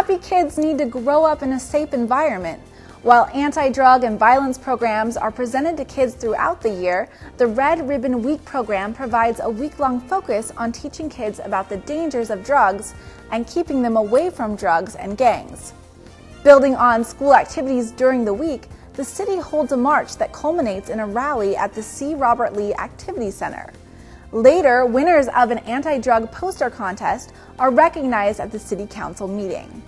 happy kids need to grow up in a safe environment. While anti drug and violence programs are presented to kids throughout the year, the Red Ribbon Week program provides a week long focus on teaching kids about the dangers of drugs and keeping them away from drugs and gangs. Building on school activities during the week, the city holds a march that culminates in a rally at the C. Robert Lee Activity Center. Later, winners of an anti drug poster contest are recognized at the City Council meeting.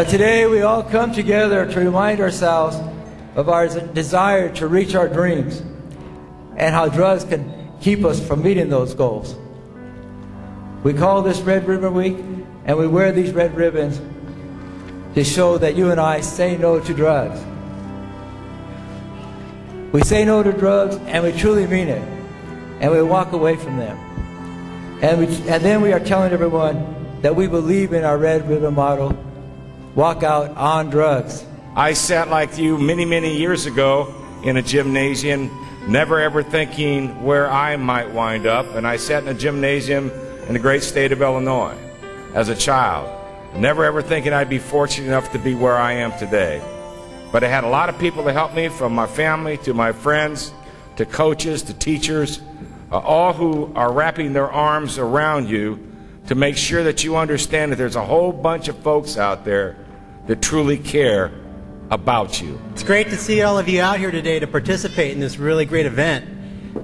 Uh, today we all come together to remind ourselves of our desire to reach our dreams and how drugs can keep us from meeting those goals. We call this Red Ribbon Week and we wear these red ribbons to show that you and I say no to drugs. We say no to drugs and we truly mean it. And we walk away from them. And, we, and then we are telling everyone that we believe in our red ribbon model walk out on drugs. I sat like you many, many years ago in a gymnasium, never ever thinking where I might wind up. And I sat in a gymnasium in the great state of Illinois as a child, never ever thinking I'd be fortunate enough to be where I am today. But I had a lot of people to help me, from my family to my friends to coaches to teachers, uh, all who are wrapping their arms around you to make sure that you understand that there's a whole bunch of folks out there that truly care about you. It's great to see all of you out here today to participate in this really great event.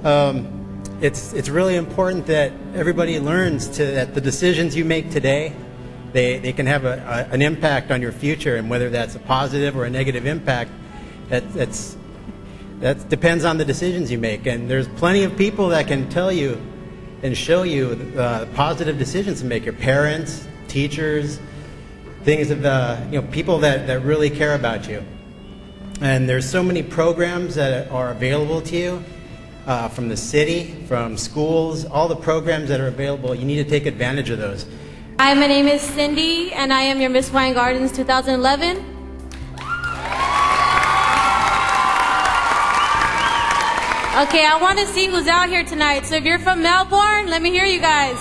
Um, it's, it's really important that everybody learns to, that the decisions you make today, they, they can have a, a, an impact on your future, and whether that's a positive or a negative impact, that, that's, that depends on the decisions you make. And there's plenty of people that can tell you and show you uh, positive decisions to make. Your parents, teachers, things of the, you know, people that, that really care about you. And there's so many programs that are available to you uh, from the city, from schools, all the programs that are available. You need to take advantage of those. Hi, my name is Cindy, and I am your Miss Hawaiian Gardens 2011. Okay, I want to see who's out here tonight. So if you're from Melbourne, let me hear you guys.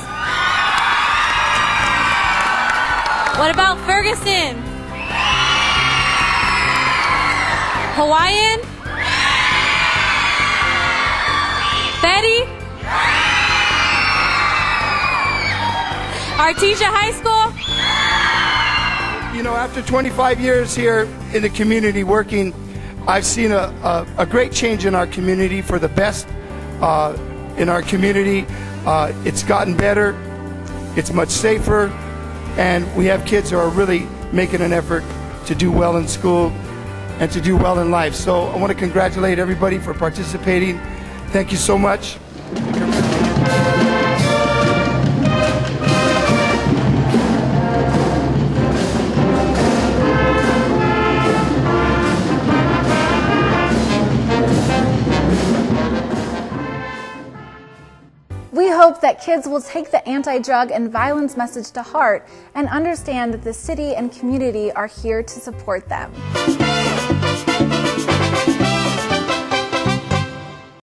What about Furgeson? Hawaiian? Fedde? Artesia High School? You know, after 25 years here in the community working I've seen a, a, a, great change in our community for the best uh, in our community. Uh, it's gotten better, it's much safer, and we have kids who are really making an effort to do well in school and to do well in life. So I want to congratulate everybody for participating. Thank you so much. Hope that kids will take the anti drug and violence message to heart and understand that the city and community are here to support them.